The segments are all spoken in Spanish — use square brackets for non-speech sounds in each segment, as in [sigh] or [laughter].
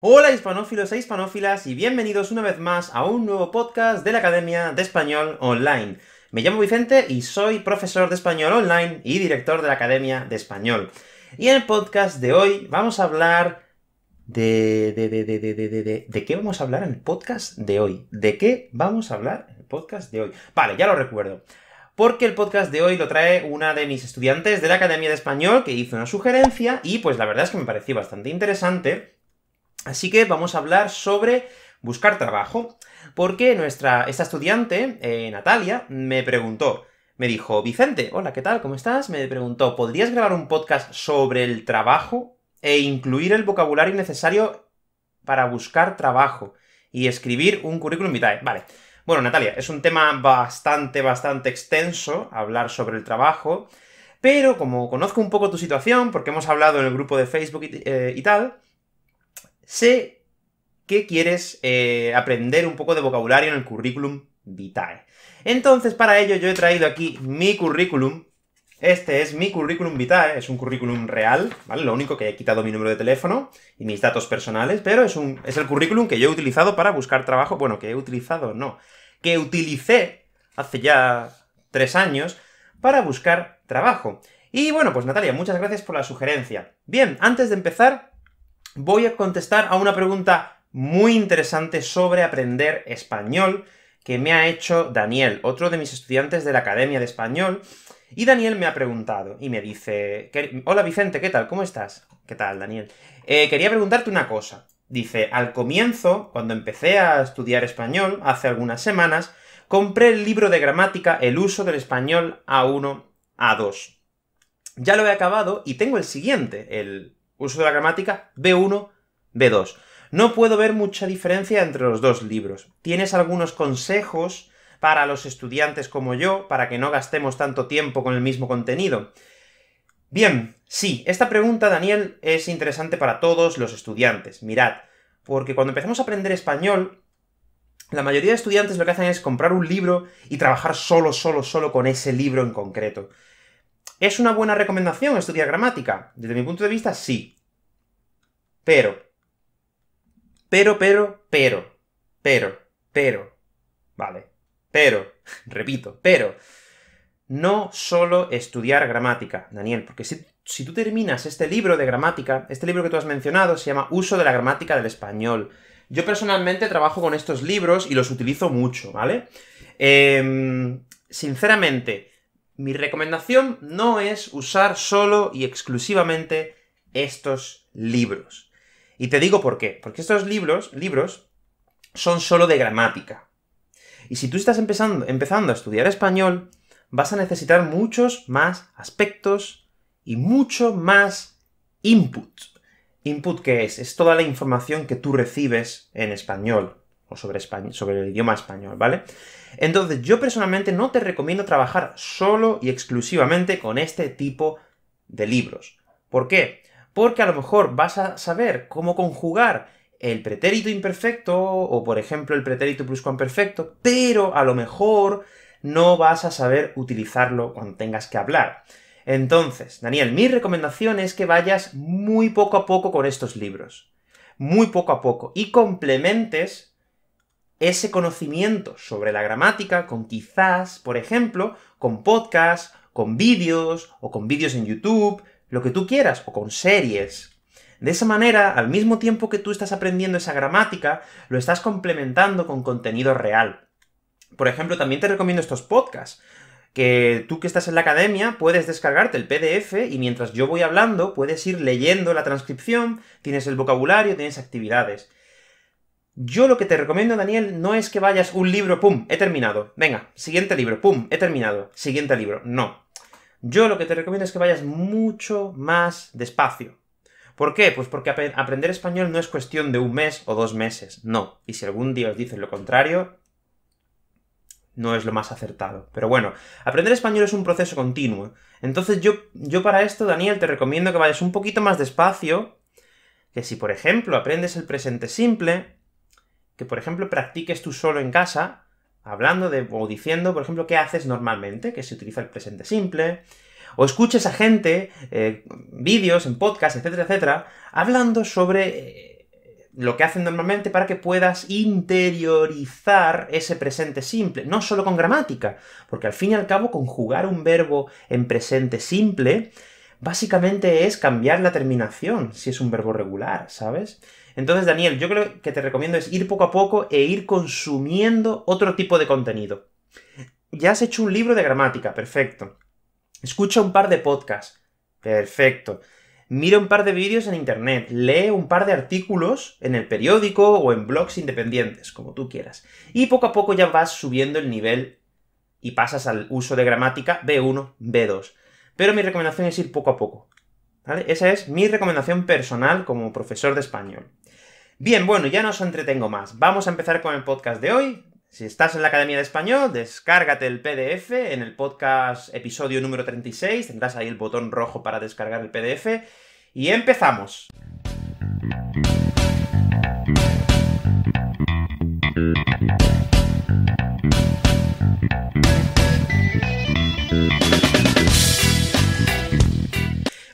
Hola hispanófilos e hispanófilas y bienvenidos una vez más a un nuevo podcast de la Academia de Español Online. Me llamo Vicente y soy profesor de español online y director de la Academia de Español. Y en el podcast de hoy vamos a hablar de... de, de, de, de, de, de, ¿De qué vamos a hablar en el podcast de hoy? ¿De qué vamos a hablar en el podcast de hoy? Vale, ya lo recuerdo. Porque el podcast de hoy lo trae una de mis estudiantes de la Academia de Español que hizo una sugerencia y pues la verdad es que me pareció bastante interesante Así que vamos a hablar sobre buscar trabajo, porque nuestra, esta estudiante, eh, Natalia, me preguntó, me dijo, Vicente, hola, ¿qué tal? ¿Cómo estás? Me preguntó, ¿podrías grabar un podcast sobre el trabajo e incluir el vocabulario necesario para buscar trabajo y escribir un currículum vitae? Vale. Bueno, Natalia, es un tema bastante, bastante extenso hablar sobre el trabajo, pero como conozco un poco tu situación, porque hemos hablado en el grupo de Facebook y, eh, y tal, sé que quieres eh, aprender un poco de vocabulario en el currículum vitae. Entonces, para ello yo he traído aquí mi currículum. Este es mi currículum vitae, es un currículum real, ¿vale? Lo único que he quitado mi número de teléfono y mis datos personales, pero es, un, es el currículum que yo he utilizado para buscar trabajo. Bueno, que he utilizado, no. Que utilicé hace ya tres años para buscar trabajo. Y bueno, pues Natalia, muchas gracias por la sugerencia. Bien, antes de empezar, voy a contestar a una pregunta muy interesante sobre aprender español que me ha hecho Daniel, otro de mis estudiantes de la Academia de Español, y Daniel me ha preguntado, y me dice, hola Vicente, ¿qué tal? ¿Cómo estás? ¿Qué tal, Daniel? Eh, quería preguntarte una cosa. Dice, al comienzo, cuando empecé a estudiar español, hace algunas semanas, compré el libro de gramática El uso del español A1, A2. Ya lo he acabado y tengo el siguiente, el uso de la gramática, B1, B2. No puedo ver mucha diferencia entre los dos libros. ¿Tienes algunos consejos para los estudiantes como yo, para que no gastemos tanto tiempo con el mismo contenido? Bien, sí, esta pregunta, Daniel, es interesante para todos los estudiantes. Mirad, porque cuando empezamos a aprender español, la mayoría de estudiantes lo que hacen es comprar un libro y trabajar solo, solo, solo con ese libro en concreto. ¿Es una buena recomendación estudiar gramática? Desde mi punto de vista, sí. Pero. Pero, pero, pero. Pero, pero. Vale. Pero, [laughs] repito, pero. No solo estudiar gramática, Daniel, porque si, tú terminas este libro de gramática, este libro que tú has mencionado se llama Uso de la gramática del español. Yo personalmente trabajo con estos libros y los utilizo mucho, ¿vale? Eh, sinceramente, mi recomendación no es usar solo y exclusivamente estos libros. Y te digo por qué. Porque estos libros, libros, son solo de gramática. Y si tú estás empezando, empezando a estudiar español, vas a necesitar muchos más aspectos y mucho más input. Input, ¿qué es? Es toda la información que tú recibes en español o sobre, sobre el idioma español, ¿vale? Entonces, yo personalmente no te recomiendo trabajar solo y exclusivamente con este tipo de libros. ¿Por qué? Porque a lo mejor vas a saber cómo conjugar el pretérito imperfecto, o por ejemplo el pretérito pluscuamperfecto, pero a lo mejor no vas a saber utilizarlo cuando tengas que hablar. Entonces, Daniel, mi recomendación es que vayas muy poco a poco con estos libros. Muy poco a poco. Y complementes ese conocimiento sobre la gramática con quizás, por ejemplo, con podcasts, con vídeos, o con vídeos en YouTube, lo que tú quieras, o con series. De esa manera, al mismo tiempo que tú estás aprendiendo esa gramática, lo estás complementando con contenido real. Por ejemplo, también te recomiendo estos podcasts, que tú que estás en la academia puedes descargarte el PDF y mientras yo voy hablando puedes ir leyendo la transcripción, tienes el vocabulario, tienes actividades. Yo lo que te recomiendo, Daniel, no es que vayas un libro, pum, he terminado. Venga, siguiente libro, pum, he terminado. Siguiente libro. No. Yo lo que te recomiendo es que vayas mucho más despacio. ¿Por qué? Pues porque aprender español no es cuestión de un mes o dos meses. No. Y si algún día os dicen lo contrario, no es lo más acertado. Pero bueno, aprender español es un proceso continuo. Entonces yo, yo para esto, Daniel, te recomiendo que vayas un poquito más despacio, que si por ejemplo aprendes el presente simple, que, por ejemplo, practiques tú solo en casa, hablando de, o diciendo, por ejemplo, qué haces normalmente, que se utiliza el presente simple, o escuches a gente, eh, vídeos en podcast, etcétera, etcétera, hablando sobre eh, lo que hacen normalmente para que puedas interiorizar ese presente simple, no solo con gramática, porque al fin y al cabo conjugar un verbo en presente simple básicamente es cambiar la terminación, si es un verbo regular, ¿sabes? Entonces, Daniel, yo creo que te recomiendo es ir poco a poco e ir consumiendo otro tipo de contenido. Ya has hecho un libro de gramática, perfecto. Escucha un par de podcasts, perfecto mira un par de vídeos en internet, lee un par de artículos en el periódico o en blogs independientes, como tú quieras. Y poco a poco ya vas subiendo el nivel y pasas al uso de gramática B1, B2. Pero mi recomendación es ir poco a poco. Esa es mi recomendación personal como profesor de español. Bien, bueno, ya no os entretengo más. Vamos a empezar con el podcast de hoy. Si estás en la Academia de Español, descárgate el PDF en el podcast episodio número 36, tendrás ahí el botón rojo para descargar el PDF, y empezamos.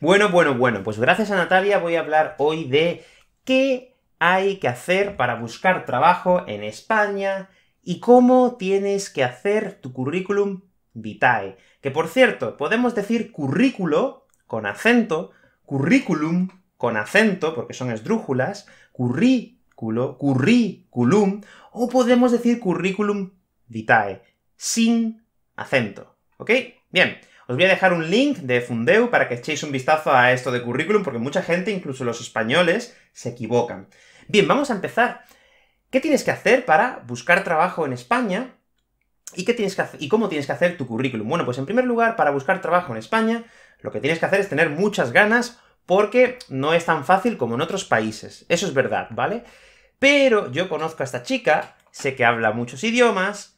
Bueno, bueno, bueno, pues gracias a Natalia voy a hablar hoy de qué hay que hacer para buscar trabajo en España, y cómo tienes que hacer tu currículum vitae. Que por cierto, podemos decir currículo con acento, currículum con acento, porque son esdrújulas, currículo, currículum, o podemos decir currículum vitae, sin acento. ¿Ok? Bien, os voy a dejar un link de Fundeu para que echéis un vistazo a esto de currículum, porque mucha gente, incluso los españoles, se equivocan. Bien, vamos a empezar. ¿Qué tienes que hacer para buscar trabajo en España? ¿Y, qué tienes que ¿Y cómo tienes que hacer tu currículum? Bueno, pues en primer lugar, para buscar trabajo en España, lo que tienes que hacer es tener muchas ganas, porque no es tan fácil como en otros países. Eso es verdad, ¿vale? Pero yo conozco a esta chica, sé que habla muchos idiomas,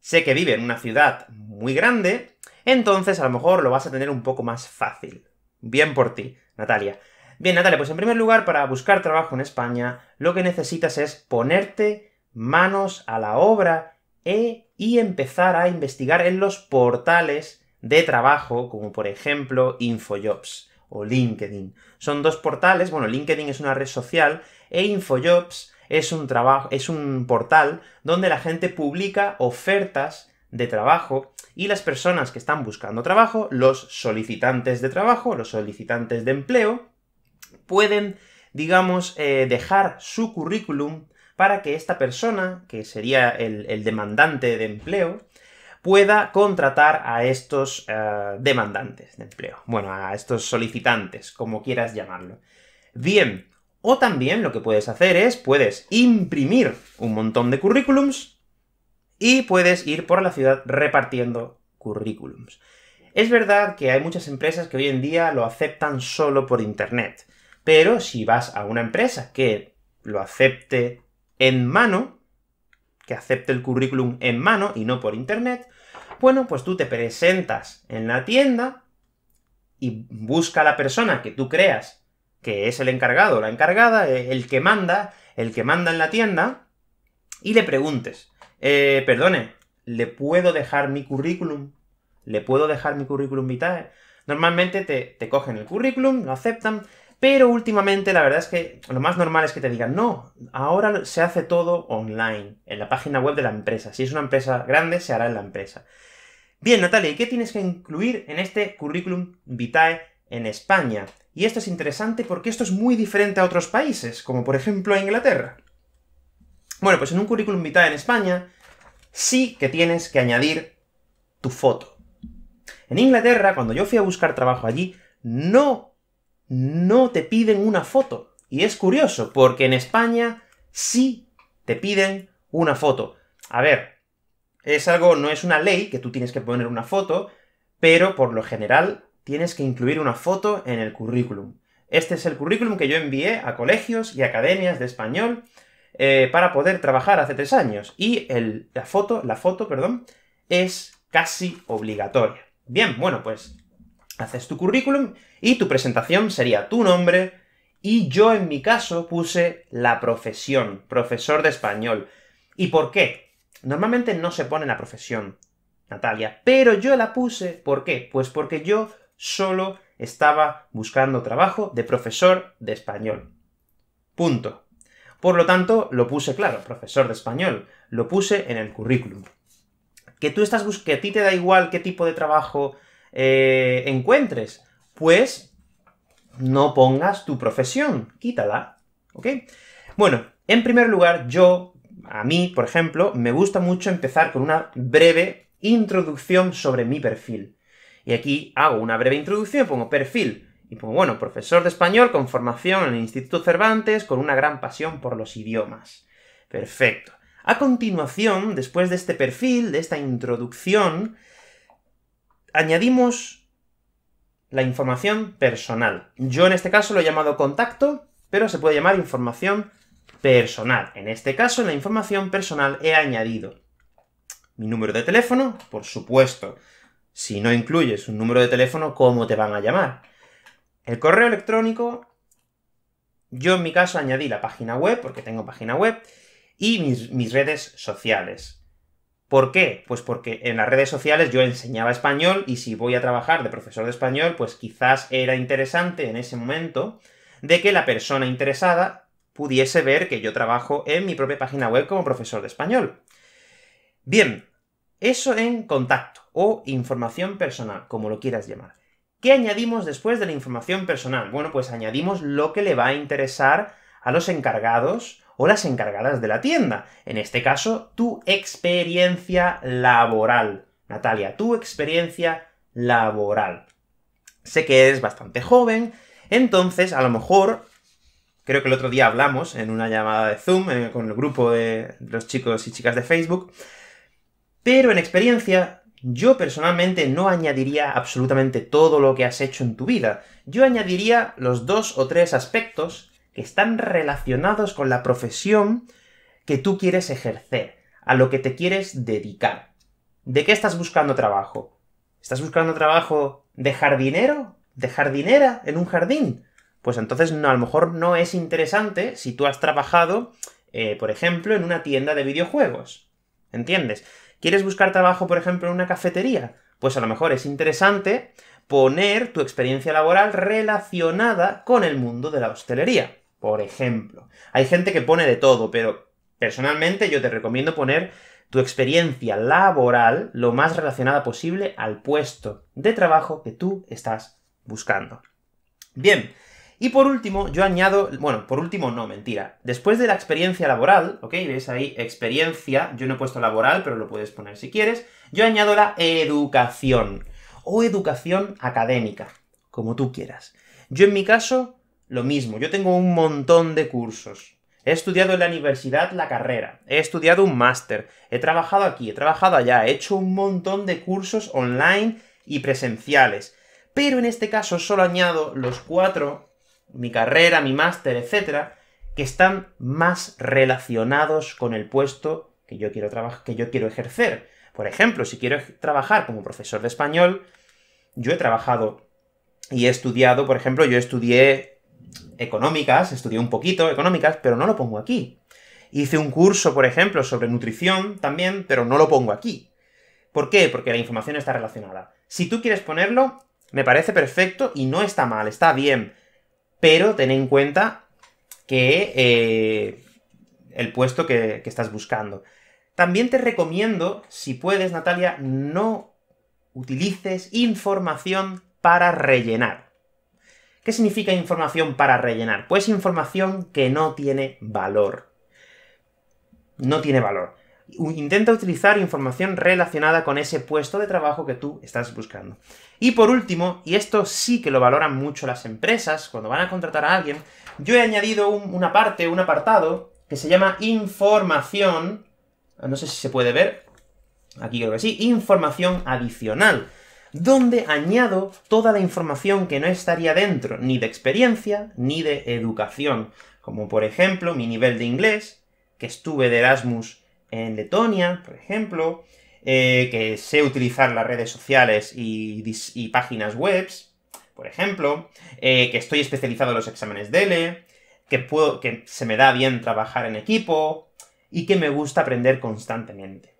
sé que vive en una ciudad muy grande, entonces a lo mejor lo vas a tener un poco más fácil. Bien por ti, Natalia. Bien, Natalia, pues en primer lugar, para buscar trabajo en España, lo que necesitas es ponerte manos a la obra e, y empezar a investigar en los portales de trabajo, como por ejemplo Infojobs o LinkedIn. Son dos portales, bueno, LinkedIn es una red social, e Infojobs es un trabajo, es un portal donde la gente publica ofertas de trabajo y las personas que están buscando trabajo, los solicitantes de trabajo, los solicitantes de empleo, pueden, digamos, eh, dejar su currículum para que esta persona, que sería el, demandante de empleo, pueda contratar a estos eh, demandantes de empleo. Bueno, a estos solicitantes, como quieras llamarlo. Bien, o también lo que puedes hacer es, puedes imprimir un montón de currículums y puedes ir por la ciudad repartiendo currículums. Es verdad que hay muchas empresas que hoy en día lo aceptan solo por internet. Pero si vas a una empresa que lo acepte en mano, que acepte el currículum en mano y no por internet, bueno, pues tú te presentas en la tienda y busca a la persona que tú creas que es el encargado la encargada, eh, el que manda, el que manda en la tienda, y le preguntes, eh, perdone, ¿le puedo dejar mi currículum? ¿Le puedo dejar mi currículum vitae? Normalmente te, te cogen el currículum, lo aceptan, pero últimamente la verdad es que lo más normal es que te digan, no, ahora se hace todo online, en la página web de la empresa. Si es una empresa grande, se hará en la empresa. Bien, Natalia, ¿y qué tienes que incluir en este currículum vitae en España? Y esto es interesante porque esto es muy diferente a otros países, como por ejemplo a Inglaterra. Bueno, pues en un currículum vitae en España sí que tienes que añadir tu foto. En Inglaterra, cuando yo fui a buscar trabajo allí, no no te piden una foto. Y es curioso, porque en España sí te piden una foto. A ver, es algo, no es una ley que tú tienes que poner una foto, pero por lo general tienes que incluir una foto en el currículum. Este es el currículum que yo envié a colegios y academias de español eh, para poder trabajar hace tres años. Y la foto, la foto, perdón, es casi obligatoria. Bien, bueno, pues haces tu currículum y tu presentación sería tu nombre, y yo en mi caso puse la profesión, profesor de español. ¿Y por qué? Normalmente no se pone la profesión, Natalia, pero yo la puse, ¿por qué? Pues porque yo solo estaba buscando trabajo de profesor de español. Punto. Por lo tanto, lo puse claro, profesor de español, lo puse en el currículum. Que tú estás que a ti te da igual qué tipo de trabajo eh, encuentres, pues no pongas tu profesión, quítala, ¿ok? Bueno, en primer lugar, yo, a mí, por ejemplo, me gusta mucho empezar con una breve introducción sobre mi perfil. Y aquí hago una breve introducción, pongo perfil, y pongo, bueno, profesor de español con formación en el Instituto Cervantes, con una gran pasión por los idiomas. Perfecto. A continuación, después de este perfil, de esta introducción, añadimos la información personal. Yo en este caso lo he llamado contacto, pero se puede llamar información personal. En este caso, en la información personal he añadido mi número de teléfono, por supuesto. Si no incluyes un número de teléfono, ¿cómo te van a llamar? El correo electrónico, yo en mi caso añadí la página web, porque tengo página web, y mis, mis redes sociales. ¿Por qué? Pues porque en las redes sociales yo enseñaba español, y si voy a trabajar de profesor de español, pues quizás era interesante en ese momento de que la persona interesada pudiese ver que yo trabajo en mi propia página web como profesor de español. Bien, eso en contacto, o información personal, como lo quieras llamar. ¿Qué añadimos después de la información personal? Bueno, pues añadimos lo que le va a interesar a los encargados o las encargadas de la tienda. En este caso, tu experiencia laboral. Natalia, tu experiencia laboral. Sé que eres bastante joven, entonces a lo mejor, creo que el otro día hablamos en una llamada de Zoom eh, con el grupo de los chicos y chicas de Facebook, pero en experiencia yo personalmente no añadiría absolutamente todo lo que has hecho en tu vida. Yo añadiría los dos o tres aspectos que están relacionados con la profesión que tú quieres ejercer, a lo que te quieres dedicar. ¿De qué estás buscando trabajo? ¿Estás buscando trabajo de jardinero? ¿De jardinera en un jardín? Pues entonces a lo mejor no es interesante si tú has trabajado, eh, por ejemplo, en una tienda de videojuegos. ¿Entiendes? ¿Quieres buscar trabajo, por ejemplo, en una cafetería? Pues a lo mejor es interesante poner tu experiencia laboral relacionada con el mundo de la hostelería, por ejemplo. Hay gente que pone de todo, pero personalmente yo te recomiendo poner tu experiencia laboral lo más relacionada posible al puesto de trabajo que tú estás buscando. Bien, y por último, yo añado, bueno, por último no, mentira. Después de la experiencia laboral, ¿ok? ¿Ves ahí? Experiencia, yo no he puesto laboral, pero lo puedes poner si quieres. Yo añado la educación, o educación académica, como tú quieras. Yo en mi caso, lo mismo, yo tengo un montón de cursos. He estudiado en la universidad la carrera, he estudiado un máster, he trabajado aquí, he trabajado allá, he hecho un montón de cursos online y presenciales. Pero en este caso solo añado los cuatro mi carrera, mi máster, etcétera, que están más relacionados con el puesto que yo quiero que yo quiero ejercer. Por ejemplo, si quiero trabajar como profesor de español, yo he trabajado y he estudiado, por ejemplo, yo estudié económicas, estudié un poquito económicas, pero no lo pongo aquí. Hice un curso, por ejemplo, sobre nutrición también, pero no lo pongo aquí. ¿Por qué? Porque la información está relacionada. Si tú quieres ponerlo, me parece perfecto y no está mal, está bien pero ten en cuenta que eh, el puesto que, que estás buscando. También te recomiendo, si puedes, Natalia, no utilices información para rellenar. ¿Qué significa información para rellenar? Pues información que no tiene valor. No tiene valor intenta utilizar información relacionada con ese puesto de trabajo que tú estás buscando. Y por último, y esto sí que lo valoran mucho las empresas cuando van a contratar a alguien, yo he añadido una parte, un apartado, que se llama información, no sé si se puede ver, aquí creo que sí, información adicional, donde añado toda la información que no estaría dentro ni de experiencia ni de educación, como por ejemplo mi nivel de inglés, que estuve de Erasmus en Letonia, por ejemplo, eh, que sé utilizar las redes sociales y, páginas web, por ejemplo, eh, que estoy especializado en los exámenes DELE, que, puedo, que se me da bien trabajar en equipo, y que me gusta aprender constantemente.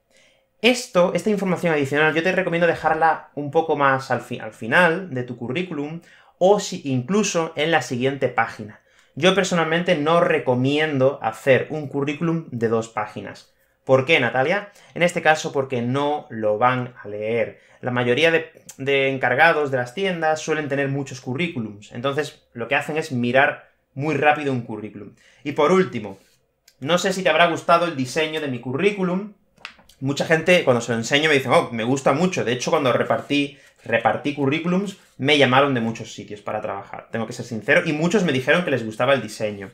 Esto, esta información adicional, yo te recomiendo dejarla un poco más al, al final de tu currículum, o si, incluso en la siguiente página. Yo personalmente no recomiendo hacer un currículum de dos páginas. ¿Por qué, Natalia? En este caso porque no lo van a leer. La mayoría de, encargados de las tiendas suelen tener muchos currículums, entonces lo que hacen es mirar muy rápido un currículum. Y por último, no sé si te habrá gustado el diseño de mi currículum. Mucha gente, cuando se lo enseño, me dice, oh, me gusta mucho. De hecho, cuando repartí, repartí currículums, me llamaron de muchos sitios para trabajar. Tengo que ser sincero. Y muchos me dijeron que les gustaba el diseño.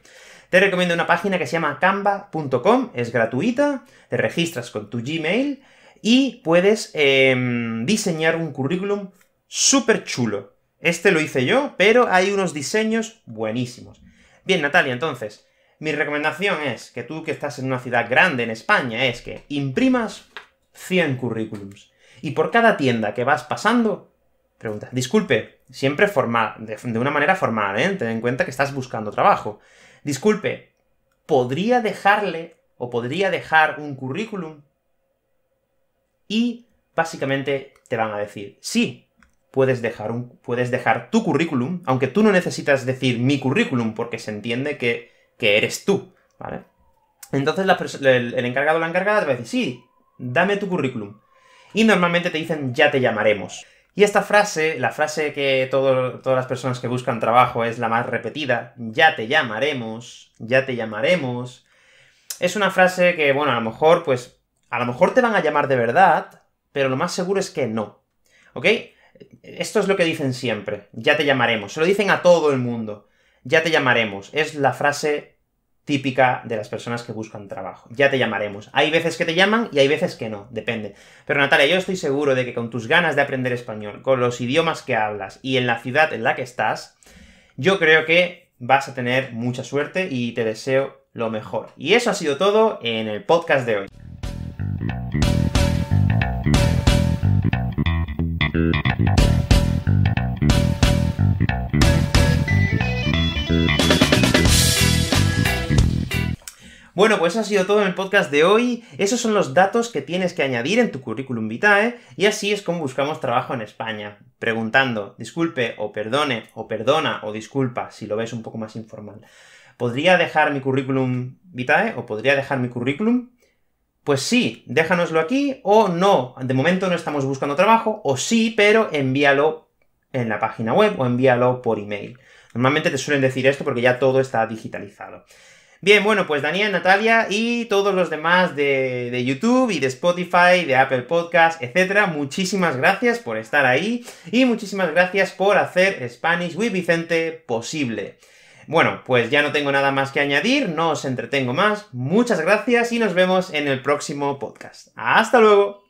Te recomiendo una página que se llama canva.com, es gratuita, te registras con tu Gmail y puedes em, diseñar un currículum súper chulo. Este lo hice yo, pero hay unos diseños buenísimos. Bien, Natalia, entonces, mi recomendación es que tú que estás en una ciudad grande en España, es que imprimas 100 currículums. Y por cada tienda que vas pasando, pregunta, disculpe, siempre formal, de, una manera formal, ¿eh? Ten en cuenta que estás buscando trabajo disculpe, ¿podría dejarle o podría dejar un currículum? Y básicamente te van a decir, sí, puedes dejar, un, puedes dejar tu currículum, aunque tú no necesitas decir mi currículum, porque se entiende que, que eres tú, ¿vale? Entonces el, encargado o la encargada te va a decir, sí, dame tu currículum. Y normalmente te dicen, ya te llamaremos. Y esta frase, la frase que todas las personas que buscan trabajo es la más repetida, ya te llamaremos, ya te llamaremos, es una frase que, bueno, a lo mejor, pues, a lo mejor te van a llamar de verdad, pero lo más seguro es que no. ¿Ok? Esto es lo que dicen siempre, ya te llamaremos. Se lo dicen a todo el mundo. Ya te llamaremos. Es la frase típica de las personas que buscan trabajo. Ya te llamaremos. Hay veces que te llaman y hay veces que no, depende. Pero Natalia, yo estoy seguro de que con tus ganas de aprender español, con los idiomas que hablas y en la ciudad en la que estás, yo creo que vas a tener mucha suerte y te deseo lo mejor. Y eso ha sido todo en el podcast de hoy. Bueno, pues eso ha sido todo en el podcast de hoy. Esos son los datos que tienes que añadir en tu currículum vitae, y así es como buscamos trabajo en España. Preguntando, disculpe, o perdone, o perdona, o disculpa, si lo ves un poco más informal. ¿Podría dejar mi currículum vitae? ¿O podría dejar mi currículum? Pues sí, déjanoslo aquí, o no, de momento no estamos buscando trabajo, o sí, pero envíalo en la página web, o envíalo por email. Normalmente te suelen decir esto porque ya todo está digitalizado. Bien, bueno, pues Daniel, Natalia y todos los demás de, YouTube y de Spotify, de Apple Podcast, etcétera, muchísimas gracias por estar ahí y muchísimas gracias por hacer Spanish with Vicente posible. Bueno, pues ya no tengo nada más que añadir, no os entretengo más, muchas gracias y nos vemos en el próximo podcast. ¡Hasta luego!